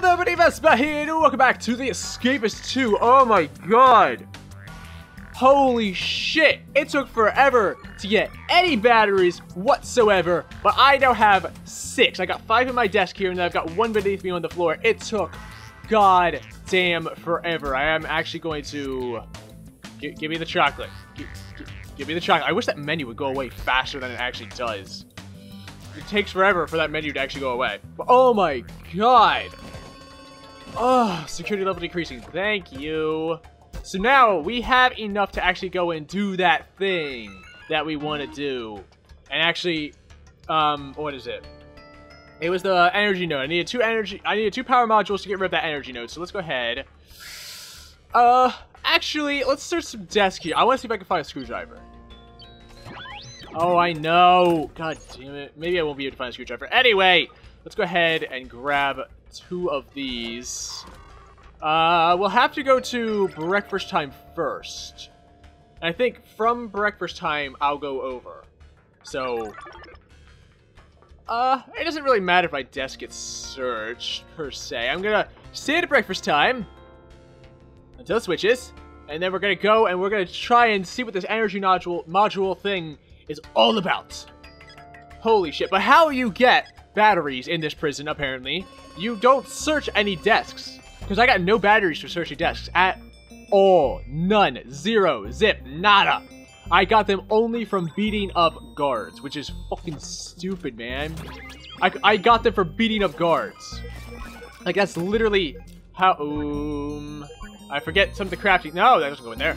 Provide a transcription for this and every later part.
Hello everybody, Vesper here, and welcome back to The Escapists 2. Oh my god. Holy shit, it took forever to get any batteries whatsoever, but I now have six. I got five in my desk here, and then I've got one beneath me on the floor. It took god damn forever. I am actually going to... G give me the chocolate. G give me the chocolate. I wish that menu would go away faster than it actually does. It takes forever for that menu to actually go away. But, oh my god. Oh, security level decreasing. Thank you. So now we have enough to actually go and do that thing that we want to do. And actually, um, what is it? It was the energy node. I needed two energy. I needed two power modules to get rid of that energy node. So let's go ahead. Uh, actually, let's search some desk here. I want to see if I can find a screwdriver. Oh, I know. God damn it. Maybe I won't be able to find a screwdriver. Anyway, let's go ahead and grab two of these. Uh, we'll have to go to breakfast time first. I think from breakfast time, I'll go over. So, uh, it doesn't really matter if my desk gets searched, per se. I'm gonna stay at breakfast time until it switches, and then we're gonna go and we're gonna try and see what this energy module module thing is all about. Holy shit, but how you get batteries in this prison, apparently, you don't search any desks. Because I got no batteries for searching desks at all. None. Zero. Zip. Nada. I got them only from beating up guards, which is fucking stupid, man. I, I got them for beating up guards. Like, that's literally how... Um, I forget some of the crafting. No, that doesn't go in there.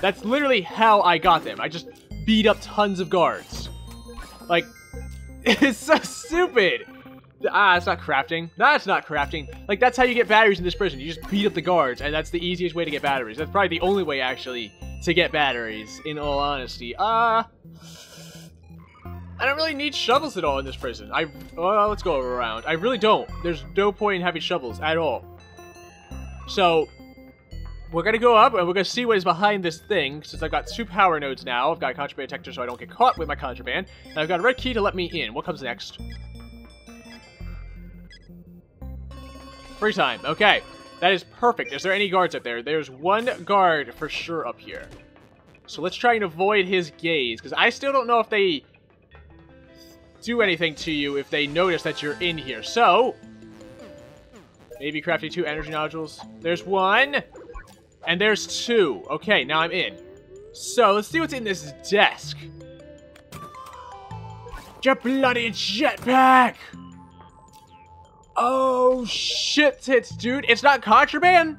That's literally how I got them. I just beat up tons of guards. Like, it's so stupid. Ah, it's not crafting. That's not crafting. Like, that's how you get batteries in this prison. You just beat up the guards, and that's the easiest way to get batteries. That's probably the only way, actually, to get batteries, in all honesty. Ah... Uh, I don't really need shovels at all in this prison. I, well, let's go around. I really don't. There's no point in having shovels at all. So, we're gonna go up and we're gonna see what is behind this thing. Since I've got two power nodes now, I've got a contraband detector so I don't get caught with my contraband. And I've got a red key to let me in. What comes next? Free time. Okay. That is perfect. Is there any guards up there? There's one guard for sure up here. So let's try and avoid his gaze. Because I still don't know if they do anything to you if they notice that you're in here. So, maybe crafting two energy nodules. There's one. And there's two. Okay, now I'm in. So, let's see what's in this desk. Your bloody jetpack! Oh, shit tits, dude. It's not contraband?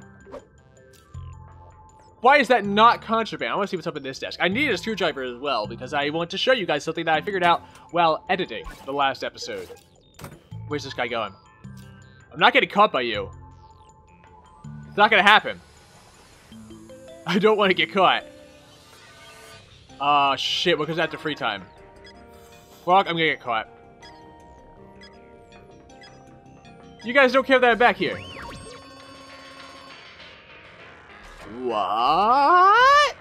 Why is that not contraband? I want to see what's up in this desk. I need a screwdriver as well, because I want to show you guys something that I figured out while editing the last episode. Where's this guy going? I'm not getting caught by you. It's not gonna happen. I don't want to get caught. Ah, uh, shit, what comes after free time? Fuck, I'm gonna get caught. You guys don't care that I'm back here. What?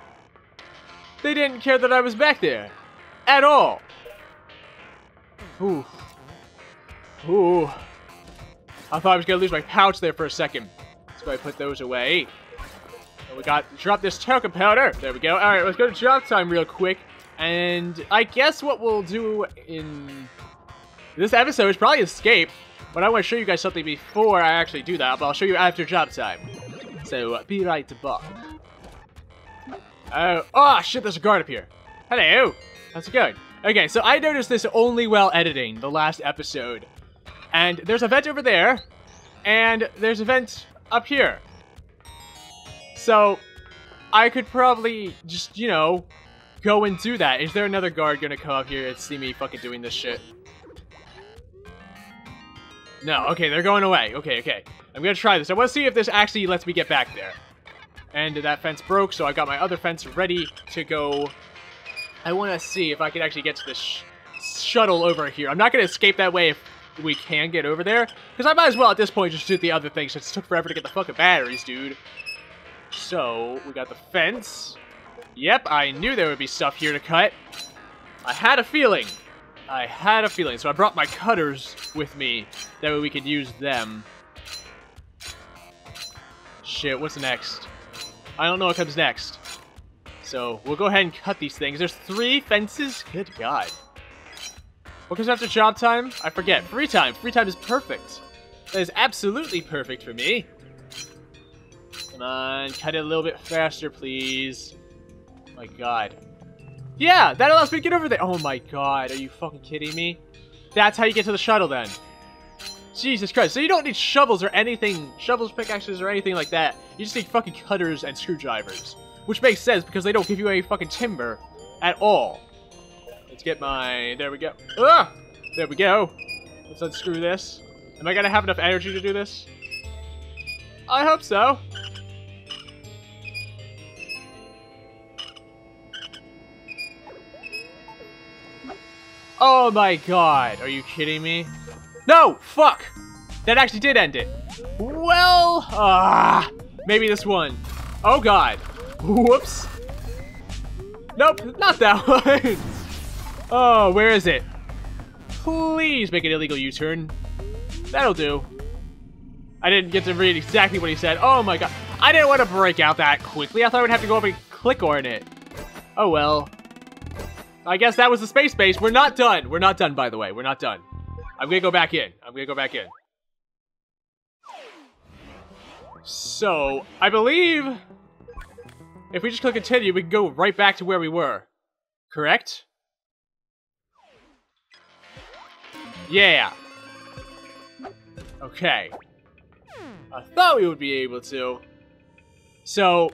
They didn't care that I was back there. At all. Ooh. Ooh. I thought I was gonna lose my pouch there for a second. So I put those away. And we got drop this talcum powder. There we go. All right, let's go to drop time real quick. And I guess what we'll do in this episode is probably escape. But I want to show you guys something before I actually do that. But I'll show you after job time. So uh, be right back. Oh, oh shit! There's a guard up here. Hello. How's it going? Okay, so I noticed this only while editing the last episode. And there's a vent over there, and there's a vent up here. So, I could probably just, you know, go and do that. Is there another guard gonna come up here and see me fucking doing this shit? No, okay, they're going away. Okay, okay. I'm gonna try this. I want to see if this actually lets me get back there. And that fence broke, so I've got my other fence ready to go. I want to see if I can actually get to this sh shuttle over here. I'm not gonna escape that way if we can get over there. Because I might as well, at this point, just do the other thing, since it took forever to get the fucking batteries, dude. So, we got the fence. Yep, I knew there would be stuff here to cut. I had a feeling. I had a feeling. So I brought my cutters with me. That way we could use them. shit, what's next? I don't know what comes next. So, we'll go ahead and cut these things. There's three fences? Good God. What comes after job time? I forget. Free time. Free time is perfect. That is absolutely perfect for me. Come on, cut it a little bit faster, please. My god. Yeah, that allows me to get over there. Oh my god, are you fucking kidding me? That's how you get to the shuttle then. Jesus Christ. So you don't need shovels or anything, shovels, pickaxes, or anything like that. You just need fucking cutters and screwdrivers. Which makes sense because they don't give you any fucking timber at all. Let's get my... There we go. Ah! There we go. Let's unscrew this. Am I gonna have enough energy to do this? I hope so. Oh my god, are you kidding me? No! Fuck! That actually did end it. Well, ah, uh, maybe this one. Oh god. Whoops. Nope, not that one. oh, where is it? Please make an illegal U-turn. That'll do. I didn't get to read exactly what he said. Oh my god. I didn't want to break out that quickly. I thought I would have to go up and click on it. Oh well. I guess that was the space base. We're not done. We're not done, by the way. We're not done. I'm gonna go back in. I'm gonna go back in. So, I believe if we just click continue, we can go right back to where we were. Correct? Yeah. Okay. I thought we would be able to. So,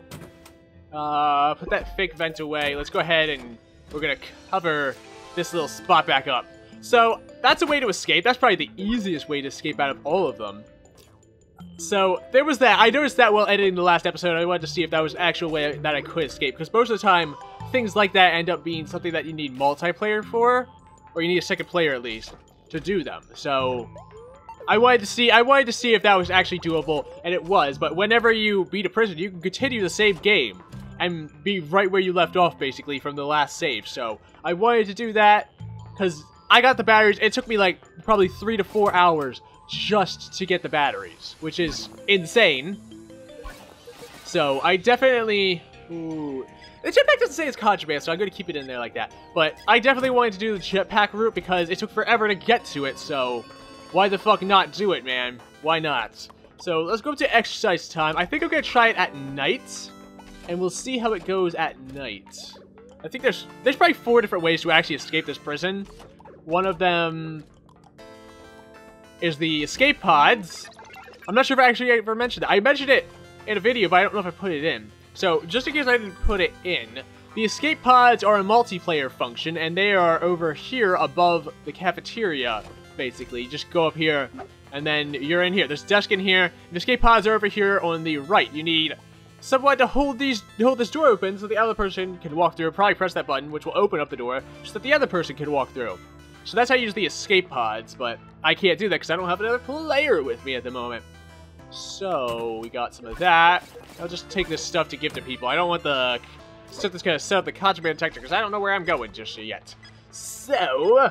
uh, put that fake vent away. Let's go ahead and we're gonna cover this little spot back up. So that's a way to escape. That's probably the easiest way to escape out of all of them. So there was that. I noticed that while editing the last episode. I wanted to see if that was actual way that I could escape. Because most of the time, things like that end up being something that you need multiplayer for. Or you need a second player at least to do them. So I wanted to see I wanted to see if that was actually doable, and it was. But whenever you beat a prison, you can continue the same game and be right where you left off, basically, from the last save. So, I wanted to do that, because I got the batteries. It took me, like, probably three to four hours just to get the batteries, which is insane. So, I definitely... Ooh, the jetpack doesn't say it's contraband, so I'm going to keep it in there like that. But I definitely wanted to do the jetpack route because it took forever to get to it, so why the fuck not do it, man? Why not? So let's go to exercise time. I think I'm going to try it at night and we'll see how it goes at night. I think there's there's probably four different ways to actually escape this prison. One of them is the escape pods. I'm not sure if I actually ever mentioned it. I mentioned it in a video, but I don't know if I put it in. So, just in case I didn't put it in, the escape pods are a multiplayer function, and they are over here above the cafeteria, basically. You just go up here, and then you're in here. There's a desk in here. The escape pods are over here on the right. You need someone to hold these hold this door open so the other person can walk through. Probably press that button, which will open up the door, so that the other person can walk through. So that's how you use the escape pods, but I can't do that because I don't have another player with me at the moment. So, we got some of that. I'll just take this stuff to give to people. I don't want the stuff that's going to set up the contraband detector because I don't know where I'm going just yet. So,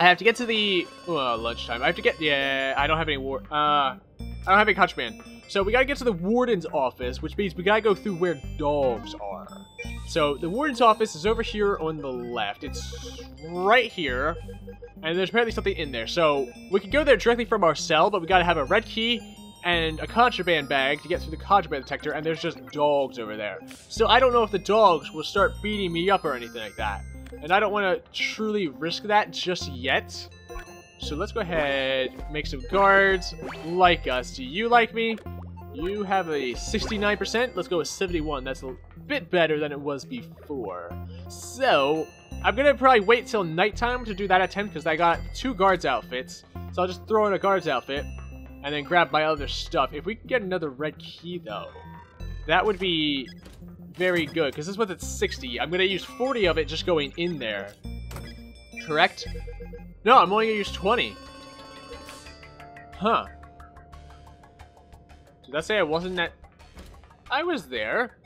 I have to get to the... Uh, lunchtime. I have to get... Yeah, I don't have any war... Uh, I don't have any contraband. So we gotta get to the warden's office, which means we gotta go through where dogs are. So the warden's office is over here on the left. It's right here. And there's apparently something in there. So we can go there directly from our cell, but we gotta have a red key and a contraband bag to get through the contraband detector, and there's just dogs over there. So I don't know if the dogs will start beating me up or anything like that. And I don't want to truly risk that just yet. So let's go ahead, make some guards like us. Do you like me? You have a 69%. Let's go with 71. That's a bit better than it was before. So, I'm going to probably wait till nighttime to do that attempt because I got two guards outfits. So I'll just throw in a guard's outfit and then grab my other stuff. If we can get another red key, though, that would be very good because this one's at 60. I'm going to use 40 of it just going in there. Correct? No, I'm only to use 20. Huh. Did I say I wasn't that... I was there.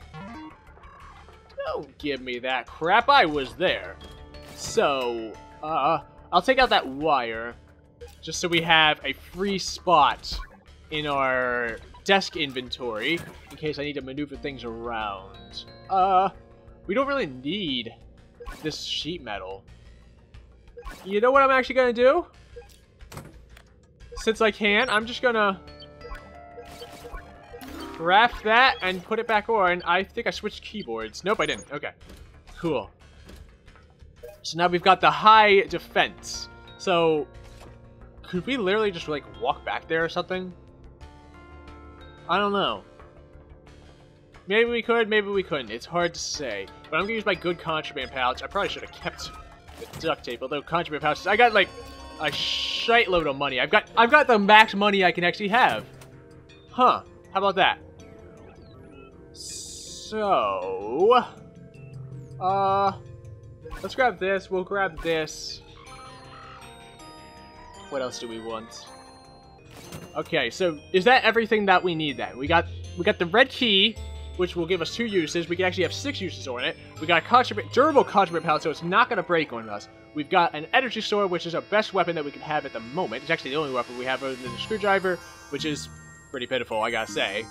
Don't give me that crap. I was there. So, uh, I'll take out that wire. Just so we have a free spot in our desk inventory in case I need to maneuver things around. Uh, we don't really need this sheet metal. You know what I'm actually gonna do? Since I can, I'm just gonna wrap that and put it back on. I think I switched keyboards. Nope, I didn't. Okay, cool. So now we've got the high defense. So, could we literally just, like, walk back there or something? I don't know. Maybe we could, maybe we couldn't. It's hard to say. But I'm gonna use my good contraband pouch. I probably should have kept duct tape, although contraband pouches, I got, like, a shite load of money. I've got, I've got the max money I can actually have. Huh. How about that? So... Uh... Let's grab this. We'll grab this. What else do we want? Okay, so is that everything that we need then? We got we got the red key, which will give us two uses. We can actually have six uses on it. We got a contraband, durable contraband pouch, so it's not going to break on us. We've got an energy sword, which is our best weapon that we can have at the moment. It's actually the only weapon we have other than the screwdriver, which is pretty pitiful, I gotta say.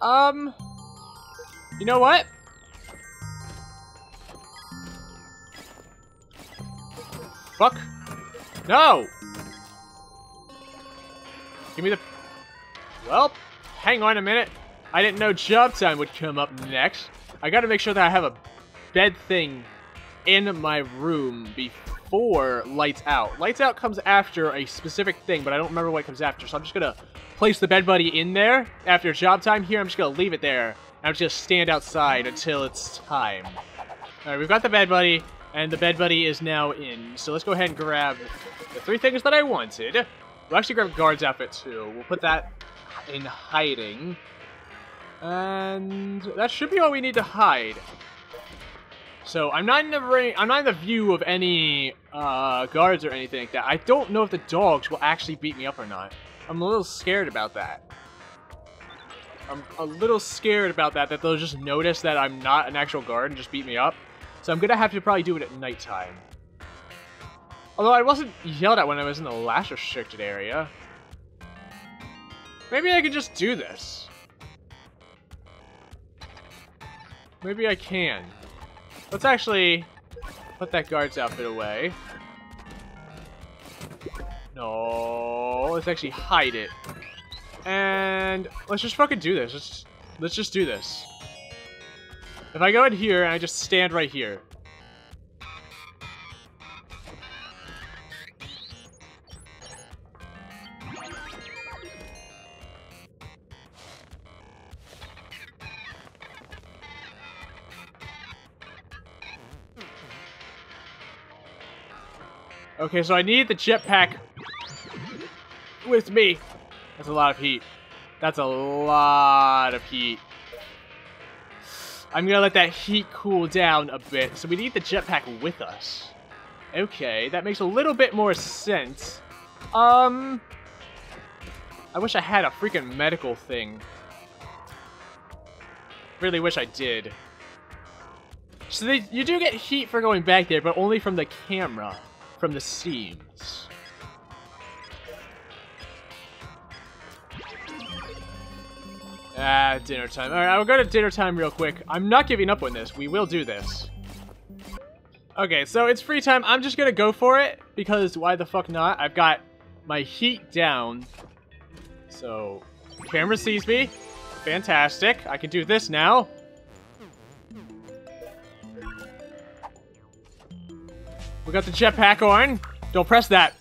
Um, you know what? Fuck. No! Give me the... Well, hang on a minute. I didn't know job time would come up next. I gotta make sure that I have a bed thing in my room before lights out. Lights out comes after a specific thing, but I don't remember what comes after, so I'm just gonna place the bed buddy in there after job time here. I'm just gonna leave it there. I'm just gonna stand outside until it's time. Alright, we've got the bed buddy. And the bed buddy is now in. So let's go ahead and grab the three things that I wanted. We'll actually grab guard's outfit too. We'll put that in hiding. And that should be all we need to hide. So I'm not in the I'm not in the view of any uh, guards or anything like that. I don't know if the dogs will actually beat me up or not. I'm a little scared about that. I'm a little scared about that, that they'll just notice that I'm not an actual guard and just beat me up. So I'm gonna have to probably do it at nighttime. Although I wasn't yelled at when I was in the last restricted area. Maybe I could just do this. Maybe I can. Let's actually put that guard's outfit away. No, let's actually hide it. And let's just fucking do this. Let's let's just do this. If I go in here and I just stand right here. Okay, so I need the jetpack with me. That's a lot of heat. That's a lot of heat. I'm gonna let that heat cool down a bit. So we need the jetpack with us. Okay, that makes a little bit more sense. Um... I wish I had a freaking medical thing. Really wish I did. So they, you do get heat for going back there, but only from the camera, from the seams. Ah, dinner time. Alright, I'll go to dinner time real quick. I'm not giving up on this. We will do this. Okay, so it's free time. I'm just gonna go for it, because why the fuck not? I've got my heat down. So, camera sees me. Fantastic. I can do this now. We got the jetpack on. Don't press that.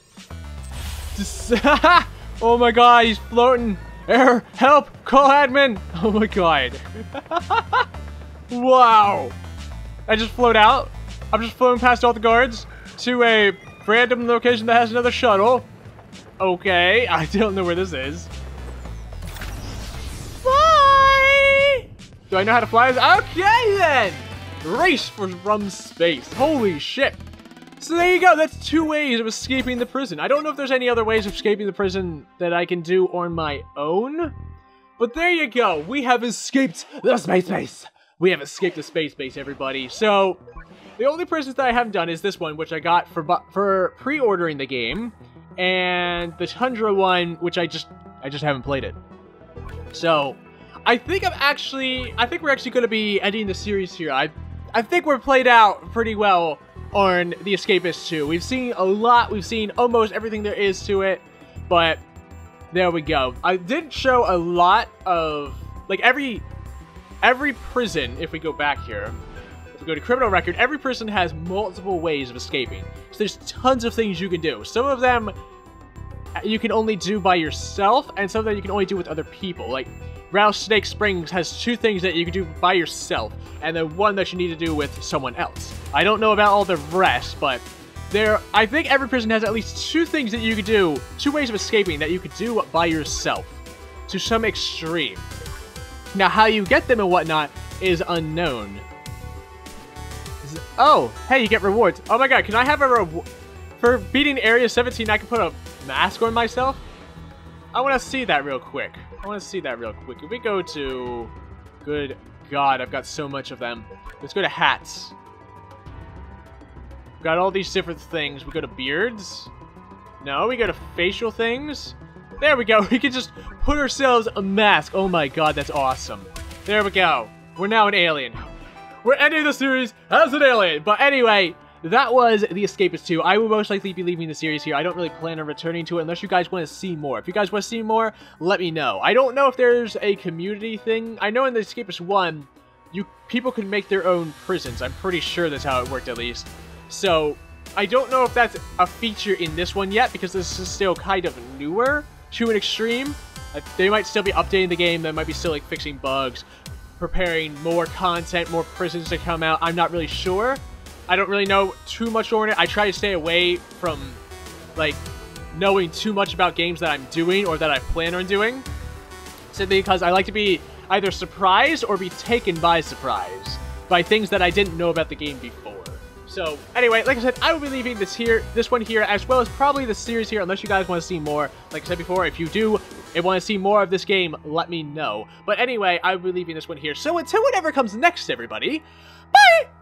oh my god, he's floating. Air, help, call admin. Oh my god. wow. I just float out. I'm just floating past all the guards to a random location that has another shuttle. Okay, I don't know where this is. Fly! Do I know how to fly? This? Okay then! Race for from space. Holy shit. So there you go, that's two ways of escaping the prison. I don't know if there's any other ways of escaping the prison that I can do on my own. But there you go, we have escaped the space base. We have escaped the space base, everybody. So, the only prisons that I haven't done is this one, which I got for for pre-ordering the game. And the Tundra one, which I just I just haven't played it. So, I think I'm actually, I think we're actually going to be ending the series here. I, I think we're played out pretty well on The Escapists 2. We've seen a lot, we've seen almost everything there is to it, but there we go. I did show a lot of, like every, every prison, if we go back here, if we go to criminal record, every person has multiple ways of escaping. So there's tons of things you can do. Some of them you can only do by yourself, and some of that you can only do with other people. Like, Rattlesnake Springs has two things that you can do by yourself, and then one that you need to do with someone else. I don't know about all the rest, but there, I think every prison has at least two things that you could do, two ways of escaping that you could do by yourself, to some extreme. Now, how you get them and whatnot is unknown. Oh, hey, you get rewards. Oh my god, can I have a reward? For beating Area 17, I can put a mask on myself? I want to see that real quick. I want to see that real quick. If we go to... Good God, I've got so much of them. Let's go to hats. We've got all these different things. We go to beards. No, we go to facial things. There we go. We can just put ourselves a mask. Oh my god, that's awesome. There we go. We're now an alien. We're ending the series as an alien. But anyway, that was The Escapists 2. I will most likely be leaving the series here. I don't really plan on returning to it unless you guys want to see more. If you guys want to see more, let me know. I don't know if there's a community thing. I know in The Escapists 1, you people can make their own prisons. I'm pretty sure that's how it worked at least. So, I don't know if that's a feature in this one yet because this is still kind of newer to an extreme. They might still be updating the game. They might be still like fixing bugs, preparing more content, more prisons to come out. I'm not really sure. I don't really know too much on it. I try to stay away from, like, knowing too much about games that I'm doing or that I plan on doing. Simply because I like to be either surprised or be taken by surprise by things that I didn't know about the game before. So, anyway, like I said, I will be leaving this here, this one here, as well as probably the series here, unless you guys want to see more. Like I said before, if you do and want to see more of this game, let me know. But anyway, I will be leaving this one here. So until whatever comes next, everybody, bye!